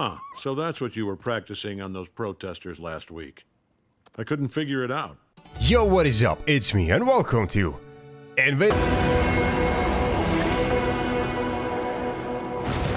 Huh, so that's what you were practicing on those protesters last week. I couldn't figure it out. Yo, what is up? It's me, and welcome to Invi-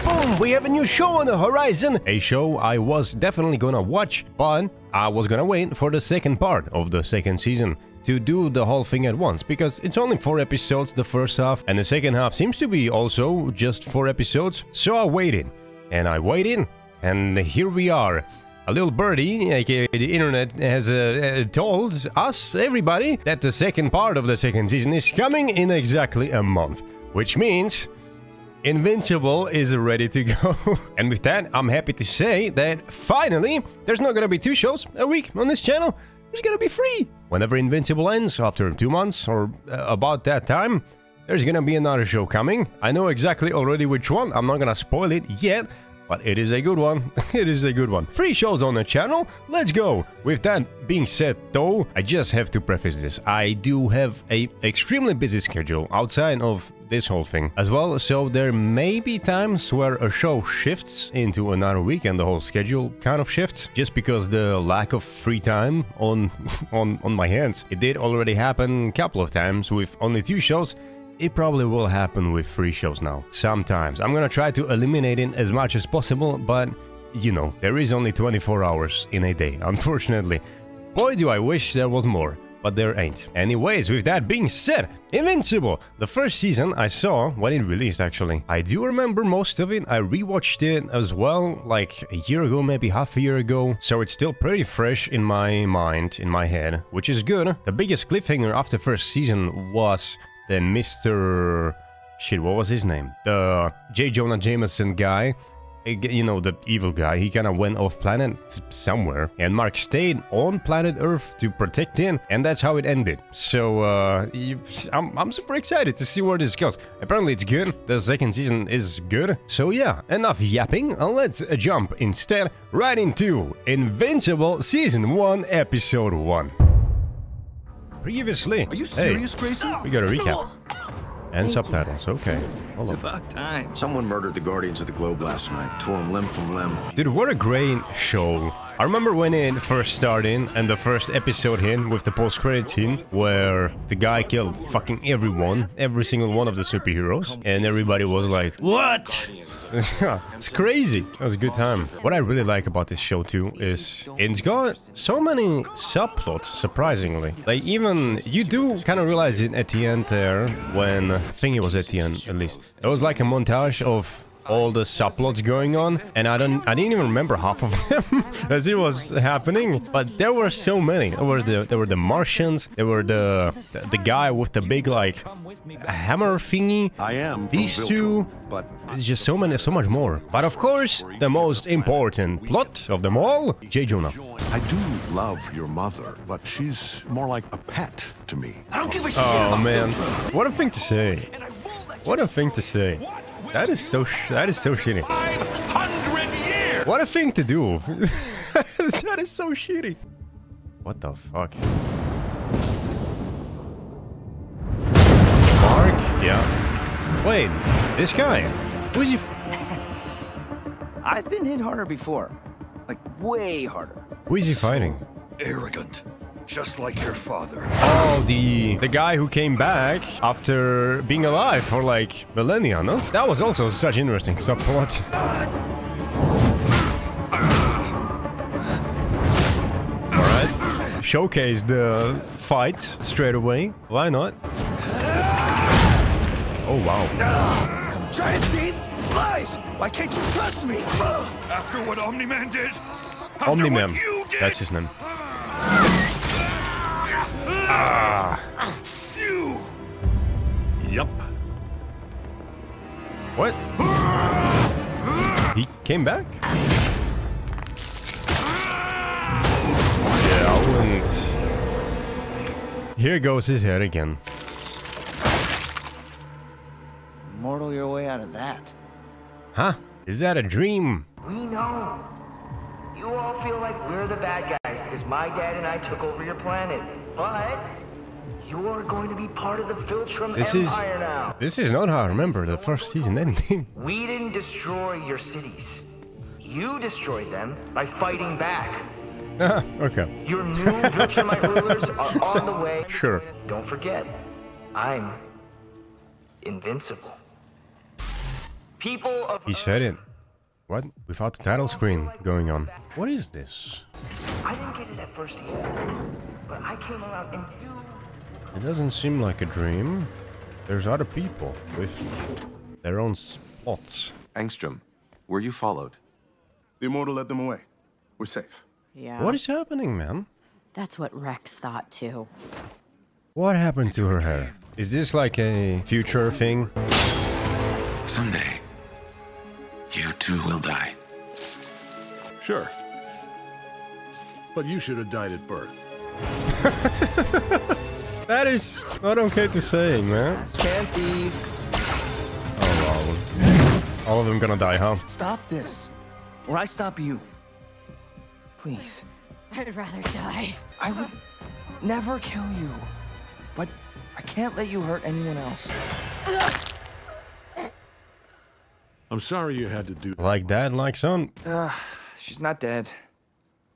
Boom! We have a new show on the horizon! A show I was definitely gonna watch, but I was gonna wait for the second part of the second season to do the whole thing at once, because it's only four episodes the first half, and the second half seems to be also just four episodes, so I waited. And I waited, and here we are. A little birdie, aka the internet, has uh, uh, told us, everybody, that the second part of the second season is coming in exactly a month. Which means Invincible is ready to go. and with that, I'm happy to say that finally, there's not gonna be two shows a week on this channel. There's gonna be free. Whenever Invincible ends, after two months or uh, about that time, there's gonna be another show coming. I know exactly already which one. I'm not gonna spoil it yet, but it is a good one. it is a good one. Free shows on the channel. Let's go. With that being said, though, I just have to preface this. I do have a extremely busy schedule outside of this whole thing as well, so there may be times where a show shifts into another week and the whole schedule kind of shifts just because the lack of free time on on on my hands. It did already happen a couple of times with only two shows it probably will happen with free shows now. Sometimes. I'm gonna try to eliminate it as much as possible, but you know, there is only 24 hours in a day, unfortunately. Boy, do I wish there was more, but there ain't. Anyways, with that being said, Invincible! The first season I saw when it released, actually. I do remember most of it. I rewatched it as well, like a year ago, maybe half a year ago. So it's still pretty fresh in my mind, in my head, which is good. The biggest cliffhanger after first season was then Mr. Shit, what was his name? The J. Jonah Jameson guy. You know, the evil guy. He kind of went off planet somewhere. And Mark stayed on planet Earth to protect him. And that's how it ended. So, uh, I'm, I'm super excited to see where this goes. Apparently it's good. The second season is good. So yeah, enough yapping. Let's jump instead right into Invincible Season 1, Episode 1. Previously. Are you serious, hey, Grayson? We got a recap. Oh. And subtitles, okay. Hold It's on. about time. Someone murdered the Guardians of the Globe last night, tore them limb from limb. Dude, what a great show. I remember when it first started and the first episode hit with the post-credit scene where the guy killed fucking everyone, every single one of the superheroes, and everybody was like, What? it's crazy. That was a good time. What I really like about this show too is it's got so many subplots, surprisingly. Like even you do kind of realize it at the end there when I think it was at the end at least. It was like a montage of all the subplots going on and I don't I didn't even remember half of them as it was happening. But there were so many. There were the there were the Martians there were the the, the guy with the big like hammer thingy. I am these two but it's just so many so much more. But of course the most important plot of them all J. Jonah. I do love your mother, but she's more like a pet to me. I don't give a oh, shit oh about man. Viltrum. what a thing to say. And I won't let what a thing to say that is so sh- that is so shitty 500 years! What a thing to do! that is so shitty. What the fuck? Mark? Yeah. Wait, this guy? Who's he? f- I've been hit harder before. Like, way harder. Who is he fighting? Arrogant, just like your father. Oh, the the guy who came back after being alive for like millennia, no? That was also such interesting subplot. Alright. Showcase the fight straight away. Why not? Oh wow. Try to see lies. Why can't you trust me? After what Omni-Man did? After Omni-Man. what you did? That's his name. You! Yup. What? He came back? Yeah, I wouldn't. Here goes his head again. Mortal your way out of that. Huh? Is that a dream? We know. You all feel like we're the bad guys because my dad and I took over your planet. But you're going to be part of the Viltrum This is Empire now. this is not how I remember the first season ending. We didn't destroy your cities. You destroyed them by fighting back. okay. Your new Viltrumite rulers are on the way. Sure. Don't forget, I'm invincible. People of He said it. What? Without the title screen going on. What is this? I didn't get it at first either, but I came around and you. It doesn't seem like a dream. There's other people with their own spots. Angstrom, were you followed? The immortal led them away. We're safe. Yeah. What is happening, man? That's what Rex thought too. What happened to her hair? Is this like a future thing? Someday, you too will die. Sure. But you should have died at birth. That is not okay to say, man. Chansey, Oh, wow. All of them gonna die, huh? stop this. Or I stop you. Please. I'd rather die. I would never kill you. But I can't let you hurt anyone else. I'm sorry you had to do that. Like dad, like son. Uh, she's not dead.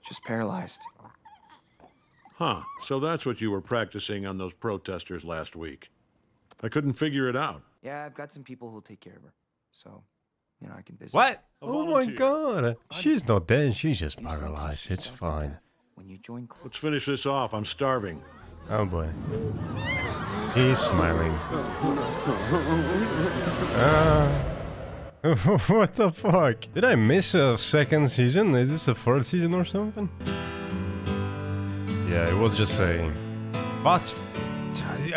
Just paralyzed. Huh. So that's what you were practicing on those protesters last week. I couldn't figure it out. Yeah, I've got some people who'll take care of her. So, you know, I can visit. What? A Oh my god. She's not dead, she's just paralyzed. It's fine. When you join Cl- Let's finish this off. I'm starving. Oh boy. He's smiling. Ah. what the fuck? Did I miss a second season? Is this a third season or something? Yeah, it was just saying. fast.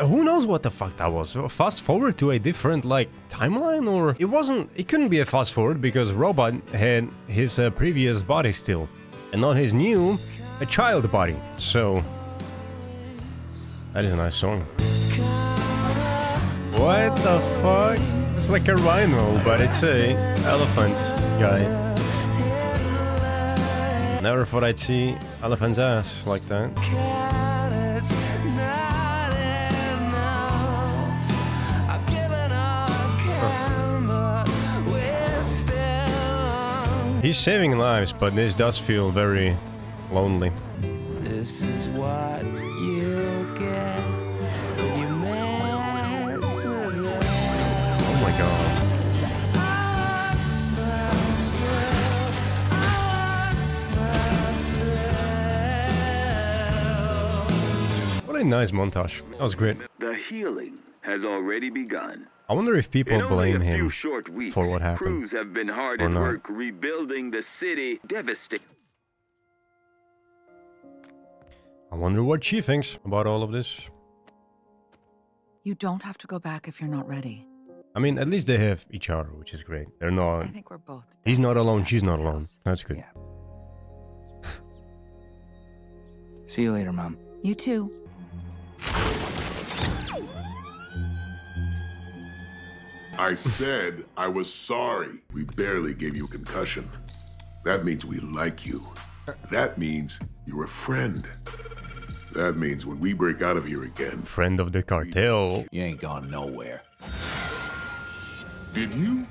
Who knows what the fuck that was? Fast forward to a different like timeline, or it wasn't. It couldn't be a fast forward because Robot had his uh, previous body still, and not his new, a child body. So that is a nice song. What the fuck? It's like a rhino, but it's a elephant guy. Never thought I'd see elephant's ass like that. He's saving lives, but this does feel very lonely. Nice montage. That was great. The healing has already begun. I wonder if people In only blame a few him short weeks, for what happened. crews have been hard at work rebuilding the city, devastating. I wonder what she thinks about all of this. You don't have to go back if you're not ready. I mean, at least they have each other, which is great. They're not. I think we're both. He's not alone. She's not alone. house. That's good. Yeah. See you later, Mom. You too. I said I was sorry. We barely gave you a concussion. That means we like you. That means you're a friend. That means when we break out of here again. Friend of the cartel. You ain't gone nowhere. Did you?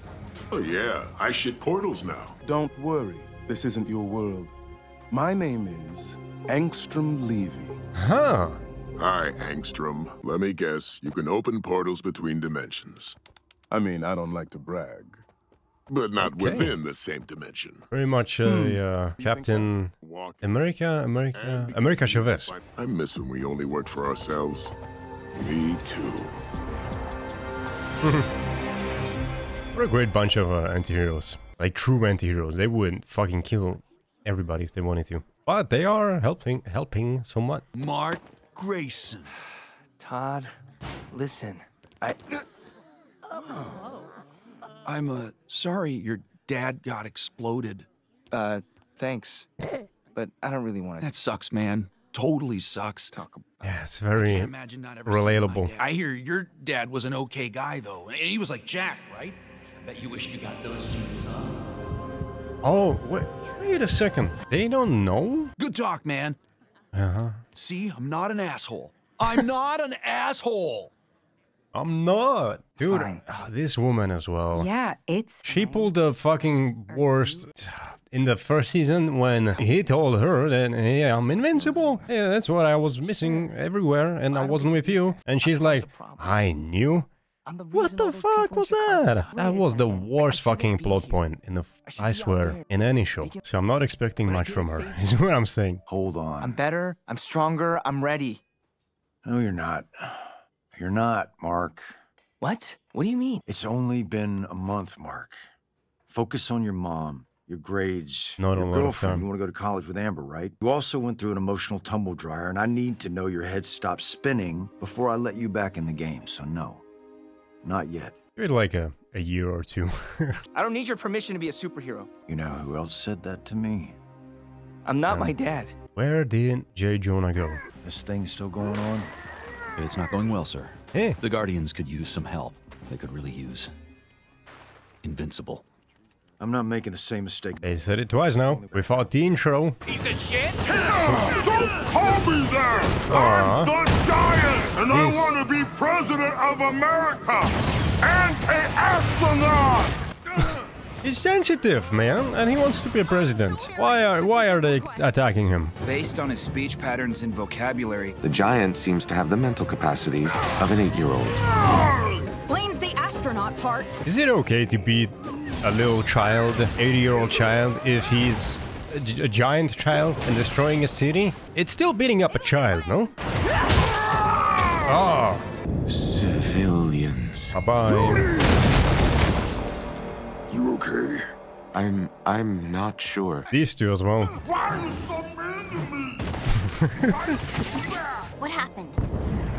Oh, yeah. I shit portals now. Don't worry. This isn't your world. My name is Angstrom Levy. Huh. Hi, Angstrom. Let me guess. You can open portals between dimensions. I mean, I don't like to brag. But not Okay. within the same dimension. Very much a uh, Captain America, America, America Chavez. I miss when we only worked for ourselves. Me too. What a great bunch of uh, anti-heroes. Like true anti-heroes. They would fucking kill everybody if they wanted to. But they are helping, helping somewhat. Mark Grayson. Todd, listen. I. I'm uh, sorry your dad got exploded. Uh, thanks. But I don't really want to That sucks, man. Totally sucks. talk about Yeah, it's very Can't imagine not ever relatable. I hear your dad was an okay guy though, and he was like Jack, right? I bet you wish you got those genes, huh? Oh, wait, wait a second. They don't know? Good talk, man. Uh-huh. See, I'm not an asshole. I'm not an asshole. I'm not. Dude, fine. ah, this woman as well. Yeah, it's. She fine. pulled the fucking worst in the first season when he told her that, hey, I'm invincible. Yeah, that's what I was missing everywhere and I wasn't with you. And she's like, I knew. What the fuck was that? That was the worst fucking plot point in the, f- I swear, in any show. So I'm not expecting much from her, is what I'm saying. Hold on. I'm better, I'm stronger, I'm ready. No, you're not. You're not, Mark. What? What do you mean? It's only been a month, Mark. Focus on your mom, your grades, Not a your lot girlfriend. time. You want to go to college with Amber, right? You also went through an emotional tumble dryer, and I need to know your head stops spinning before I let you back in the game. So no, not yet. Give it like a, a year or two. I don't need your permission to be a superhero. You know who else said that to me? I'm not Um, my dad. Where did J. Jonah go? This thing's still going on. It's not going well, sir. Hey. The Guardians could use some help. They could really use Invincible. I'm not making the same mistake. They said it twice now. Without the intro. Piece of shit! Don't call me that! Aw. I'm the giant, and This- I want to be president of America and an astronaut! He's sensitive, man, and he wants to be a president. Why are why are they attacking him? Based on his speech patterns and vocabulary, The giant seems to have the mental capacity of an eight-year-old. Explains the astronaut part. Is it okay to beat a little child, 80-year-old child, if he's a, a giant child and destroying a city? It's still beating up a child, no? Oh, Civilians. bye-bye. You okay? I'm I'm not sure. These two as well. Why are you so mean to me? What happened?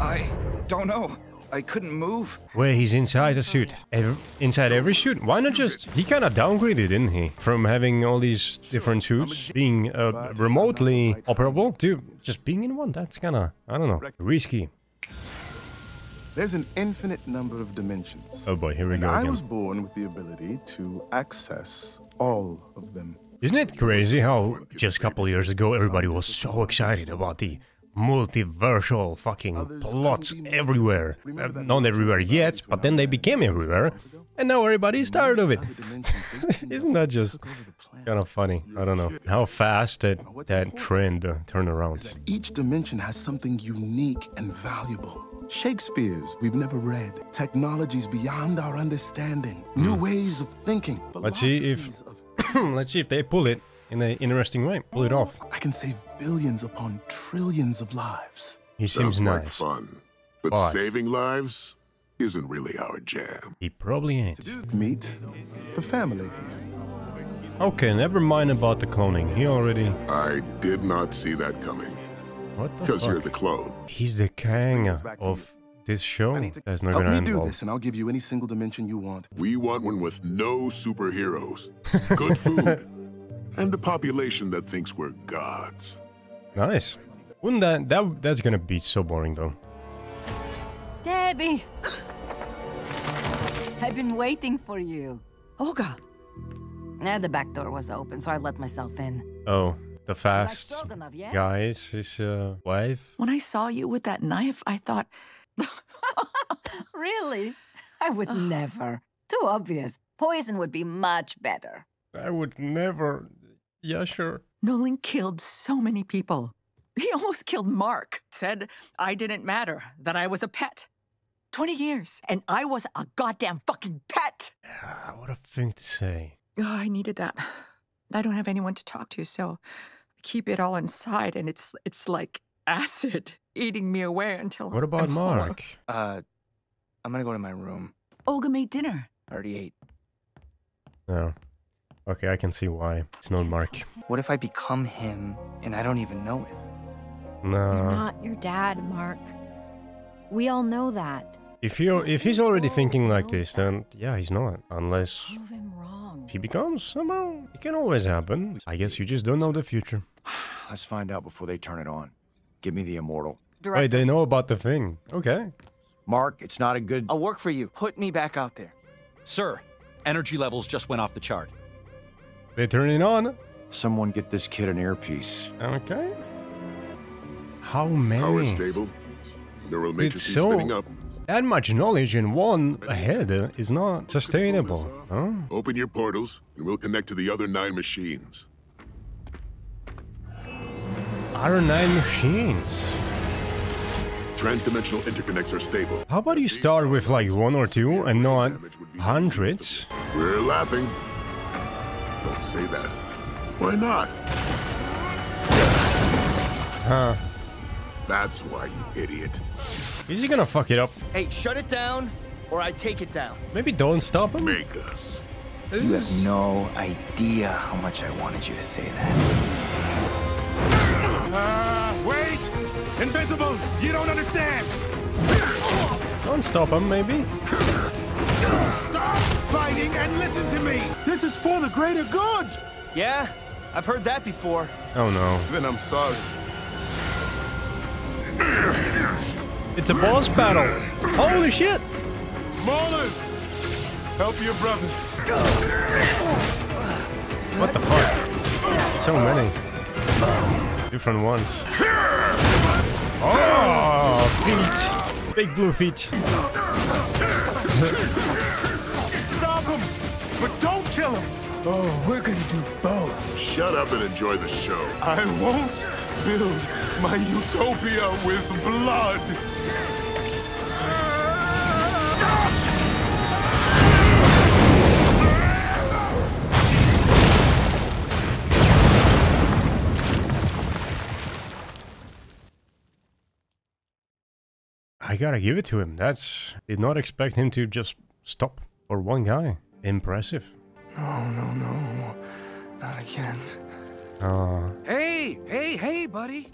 I don't know. I couldn't move. Where he's inside a suit. Ev inside every suit. Why not just... He kind of downgraded, didn't he? From having all these different suits, being uh, remotely operable, to just being in one. That's kind of, I don't know, risky. There's an infinite number of dimensions. Oh boy, here we and go I was born with the ability to access all of them. Isn't it crazy how just a couple years ago everybody was so excited about the multiversal fucking plots everywhere? Uh, not everywhere yet, but then they became everywhere, and now everybody's tired of it. Isn't that just kind of funny? I don't know how fast that that trend uh, turned around. Each dimension has something unique and valuable. Shakespeare's we've never read, technologies beyond our understanding, new hmm. ways of thinking. Let's see if let's see if they pull it in an interesting way. Pull it off. I can save billions upon trillions of lives. He seems Sounds like fun. But But- saving lives isn't really our jam. He probably ain't. Meet the family. Okay, never mind about the cloning. He already. I did not see that coming. What the Because you're the clone. He's the king of this show. That's not Help gonna me end do well. this, and I'll give you any single dimension you want. We want one with no superheroes, good food, and a population that thinks we're gods. Nice. Wouldn't that that that's gonna be so boring though? Debbie! I've been waiting for you. Olga! The back door was open, so I let myself in. Oh, the fast Stroganoff, yes? guy is his uh, wife. When I saw you with that knife, I thought, Really? I would never. Too obvious. Poison would be much better. I would never. Yeah, sure. Nolan killed so many people. He almost killed Mark. Said I didn't matter, that I was a pet. 20 years, and I was a goddamn fucking pet. Ah, what a thing to say. Oh, I needed that. I don't have anyone to talk to, so I keep it all inside, and it's it's like acid eating me away until. What about I'm hollow. Mark? Uh, I'm gonna go to my room. Olga made dinner. I already ate. No. Okay, I can see why. It's not Mark. What if I become him and I don't even know it? You're No. not your dad, Mark. We all know that. If you're if he's already thinking like this, then yeah, he's not. Unless Prove him wrong. He becomes somehow. It can always happen. I guess you just don't know the future. Let's find out before they turn it on. Give me the immortal. Wait, they know about the thing. Okay. Mark, it's not a good. I'll work for you. Put me back out there. Sir, energy levels just went off the chart. They turn it on. Someone get this kid an earpiece. Okay. How many? Power stable. Neural It's matrices so spinning up. That much knowledge in one head is not sustainable. Huh? Open your portals, and we'll connect to the other nine machines. R9 machines. Transdimensional interconnects are stable. How about you start with like one or two and not hundreds? We're laughing. Don't say that. Why not? Huh. That's why, you idiot. Is he gonna fuck it up? Hey, shut it down, or I take it down. Maybe don't stop him? Make us. You have no idea how much I wanted you to say that. Uh, wait! Invincible! You don't understand! Don't stop him, maybe? Stop fighting and listen to me! This is for the greater good! Yeah, I've heard that before. Oh no. Then I'm sorry. It's a boss battle! Holy shit! Maulers! Help your brothers. What the fuck? So many. Different ones. Oh, feet! Big blue feet. Stop him! But don't kill him! Oh, we're gonna do both. Shut up and enjoy the show. I won't build my utopia with blood! Gotta give it to him. That's... Did not expect him to just stop for one guy. Impressive. No, no, no. Not again. Uh, Hey, hey, hey, buddy.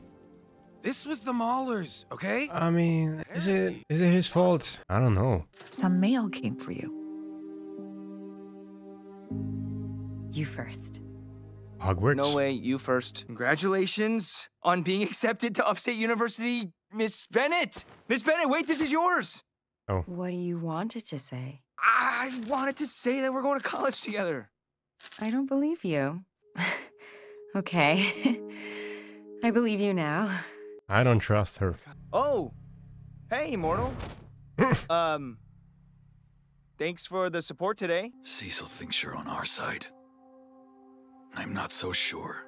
This was the Maulers, okay? I mean, is it is it his fault? I don't know. Some mail came for you. You first. Hogwarts? No way, you first. Congratulations on being accepted to Upstate University, Miss Bennett. Miss Bennett, wait, this is yours. Oh. What do you want it to say? I wanted to say that we're going to college together. I don't believe you. okay. I believe you now. I don't trust her. Oh, hey, Immortal. um, thanks for the support today. Cecil thinks you're on our side. I'm not so sure.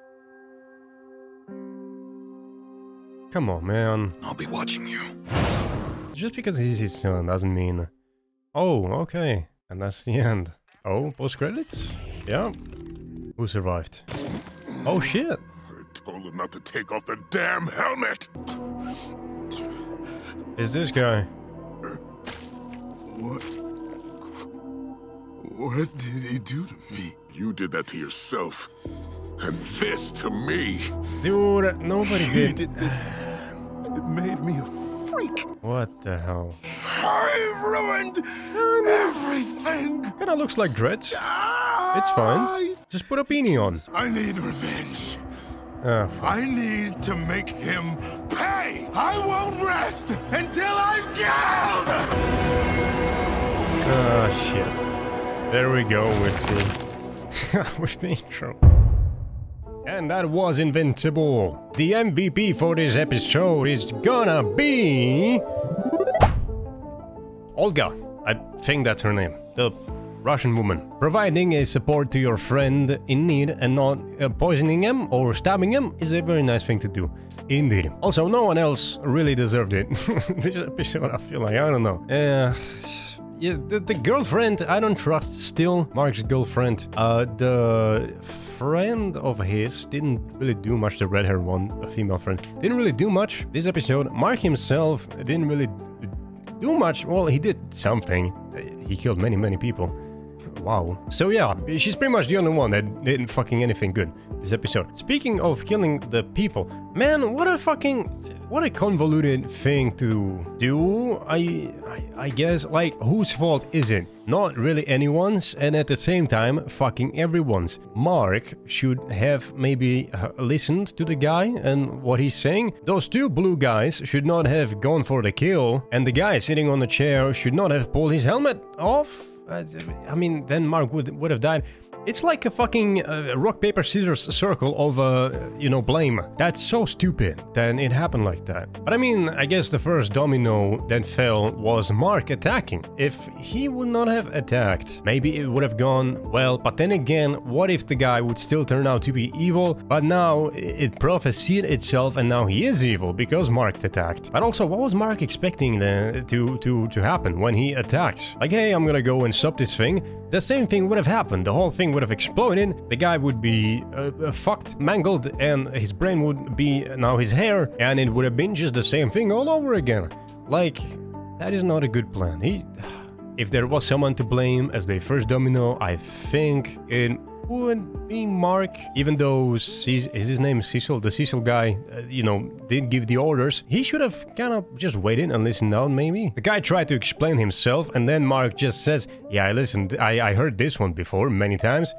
Come on, man. I'll be watching you. Just because he's his son doesn't mean... Oh, okay. And that's the end. Oh, post-credits? Yeah. Who survived? Oh, shit. I Told him not to take off the damn helmet. Is this guy? What? What did he do to me? You did that to yourself. And this to me. Dude, nobody did. did this. It made me a freak. What the hell? I ruined everything. Kinda looks like Dredge. It's fine. Just put a beanie on. I need revenge. Fuck. I need to make him pay. I won't rest until I've killed. Ah, shit. There we go with the... with the intro. And that was Invincible. The MVP for this episode is gonna be... Olga. I think that's her name. The Russian woman. Providing a support to your friend in need and not uh, poisoning him or stabbing him is a very nice thing to do. Indeed. Also, no one else really deserved it. this episode, I feel like, I don't know. Uh, yeah, the, the girlfriend, I don't trust still. Mark's girlfriend. Uh, the friend of his didn't really do much. The red hair one, a female friend, didn't really do much this episode. Mark himself didn't really do much. Well, he did something. He killed many, many people. Wow. So yeah, she's pretty much the only one that didn't fucking anything good this episode. Speaking of killing the people, man, what a fucking what a convoluted thing to do. I, I I guess like whose fault is it? Not really anyone's, and at the same time, fucking everyone's. Mark should have maybe uh, listened to the guy and what he's saying. Those two blue guys should not have gone for the kill, and the guy sitting on the chair should not have pulled his helmet off. I mean, then Mark would would have died. It's like a fucking uh, rock, paper, scissors circle of, uh, you know, blame. That's so stupid that it happened like that. But I mean, I guess the first domino that fell was Mark attacking. If he would not have attacked, maybe it would have gone well. But then again, what if the guy would still turn out to be evil? But now it prophesied itself and now he is evil because Mark attacked. But also, what was Mark expecting the, to, to, to happen when he attacks? Like, hey, I'm gonna go and stop this thing. The same thing would have happened. The whole thing would have exploded. The guy would be uh, uh, fucked, mangled, and his brain would be now his hair, and it would have been just the same thing all over again. Like, that is not a good plan. He, if there was someone to blame as the first domino, I think it would be Mark. Even though Ce- is his name Cecil, the Cecil guy, uh, you know, didn't give the orders, he should have kind of just waited and listened out. Maybe the guy tried to explain himself, and then Mark just says, "Yeah, I listened. I I heard this one before many times."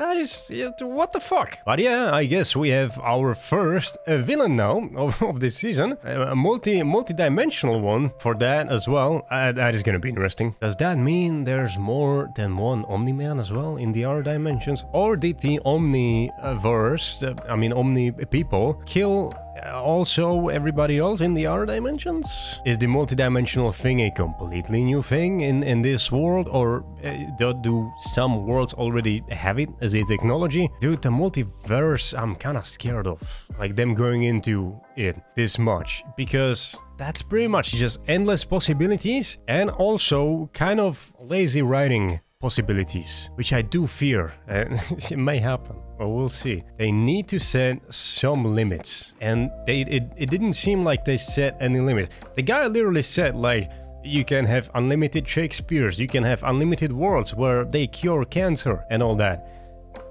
That is, what the fuck? But yeah, I guess we have our first uh, villain now of, of this season. A multi, multi-dimensional one for that as well. Uh, that is gonna be interesting. Does that mean there's more than one Omni-Man as well in the other dimensions? Or did the Omniverse, uh, I mean Omni people, kill also everybody else in the other dimensions? Is the multidimensional thing a completely new thing in, in this world or uh, do, some worlds already have it as a technology? Dude, the multiverse I'm kind of scared of. Like them going into it this much because that's pretty much just endless possibilities and also kind of lazy writing possibilities, which I do fear. and it may happen. but we'll see. They need to set some limits. And they it, it didn't seem like they set any limit. The guy literally said, like, you can have unlimited Shakespeares, you can have unlimited worlds where they cure cancer and all that.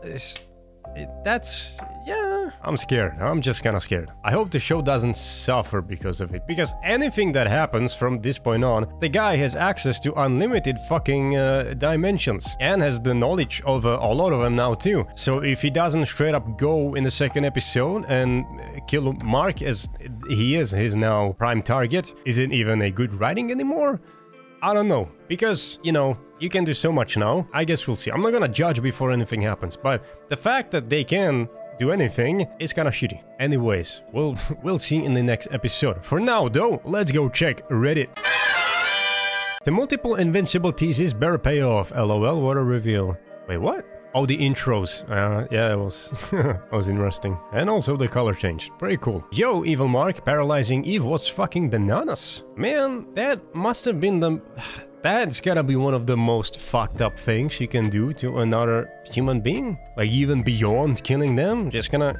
It's, it, that's yeah i'm scared. I'm just kind of scared. I hope the show doesn't suffer because of it. Because anything that happens from this point on the guy has access to unlimited fucking uh, dimensions and has the knowledge of uh, a lot of them now too. So if he doesn't straight up go in the second episode and kill mark as he is his now prime target is it even a good writing anymore? I don't know, because, you know, you can do so much now. I guess we'll see. I'm not gonna judge before anything happens, but the fact that they can do anything is kinda shitty. Anyways, we'll, we'll see in the next episode. For now, though, let's go check Reddit. The multiple invincible teases better pay off. LOL, what a reveal. Wait, what? Oh, the intros. Uh, yeah, it was, it was interesting. And also the color changed. Pretty cool. Yo, Evil Mark, paralyzing Eve was fucking bananas. Man, that must have been the... That's gotta be one of the most fucked up things you can do to another human being. Like even beyond killing them, just gonna...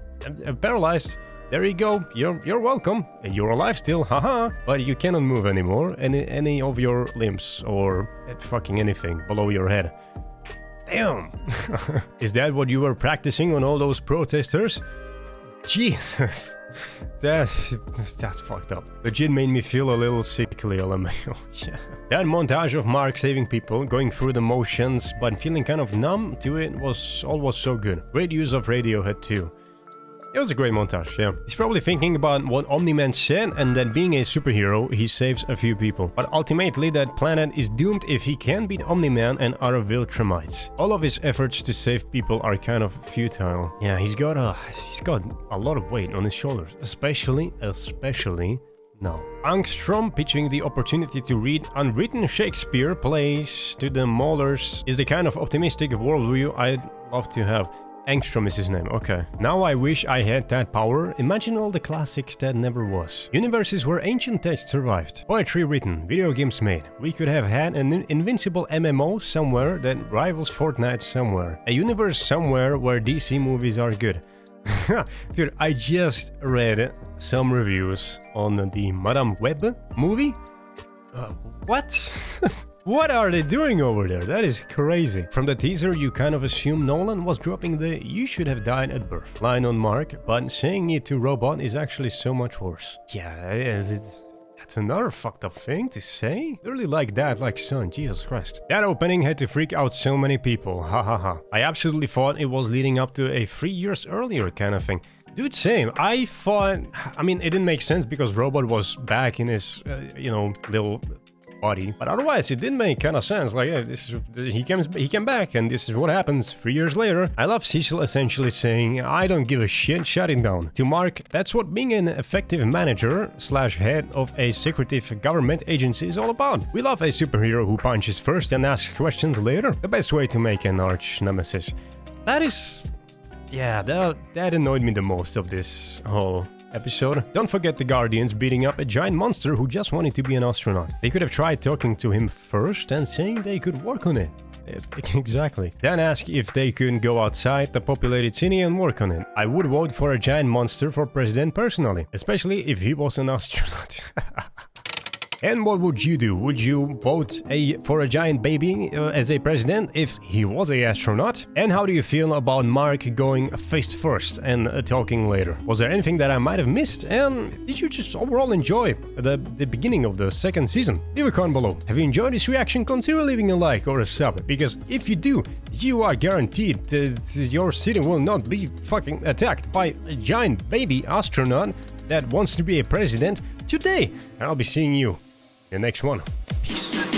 paralyzed. There you go. You're you're welcome. You're alive still, haha. But you cannot move anymore. Any any of your limbs or fucking anything below your head. Damn! Is that what you were practicing on all those protesters? Jesus! That's, that's fucked up. Legit made me feel a little sickly, LMAO. yeah. That montage of Mark saving people, going through the motions, but feeling kind of numb to it was always so good. Great use of Radiohead too. It was a great montage, yeah. He's probably thinking about what Omni-Man said and that being a superhero, he saves a few people. But ultimately, that planet is doomed if he can't beat Omni-Man and other Viltrumites. All of his efforts to save people are kind of futile. Yeah, he's got a, he's got a lot of weight on his shoulders. Especially, especially now. Angstrom pitching the opportunity to read unwritten Shakespeare plays to the Maulers is the kind of optimistic worldview I'd love to have. Angstrom is his name, okay. Now I wish I had that power. Imagine all the classics that never was. Universes where ancient texts survived. Poetry written, video games made. We could have had an invincible MMO somewhere that rivals Fortnite somewhere. A universe somewhere where DC movies are good. Dude, I just read some reviews on the Madame Web movie. Uh, what? What are they doing over there? That is crazy. From the teaser, you kind of assume Nolan was dropping the you should have died at birth line on Mark, but saying it to Robot is actually so much worse. Yeah, it, that's another fucked up thing to say. Literally like that, like son, Jesus Christ. That opening had to freak out so many people, ha ha ha. I absolutely thought it was leading up to a three years earlier kind of thing. Dude, same. I thought, I mean, it didn't make sense because Robot was back in his, uh, you know, little body. But otherwise, it didn't make kind of sense. Like, yeah, this is, he comes, he came back, and this is what happens three years later. I love Cecil essentially saying, "I don't give a shit, shut it down." To Mark, that's what being an effective manager slash head of a secretive government agency is all about. We love a superhero who punches first and asks questions later. The best way to make an arch nemesis. That is yeah, that, that annoyed me the most of this whole episode. Don't forget the Guardians beating up a giant monster who just wanted to be an astronaut. They could have tried talking to him first and saying they could work on it. Exactly. Then ask if they couldn't go outside the populated city and work on it. I would vote for a giant monster for president personally, especially if he was an astronaut. And what would you do? Would you vote a, for a giant baby uh, as a president if he was a astronaut? And how do you feel about Mark going face first and uh, talking later? Was there anything that I might have missed? And did you just overall enjoy the, the beginning of the second season? Leave a comment below. Have you enjoyed this reaction? Consider leaving a like or a sub, because if you do, you are guaranteed that your city will not be fucking attacked by a giant baby astronaut that wants to be a president today. And I'll be seeing you next one. Peace.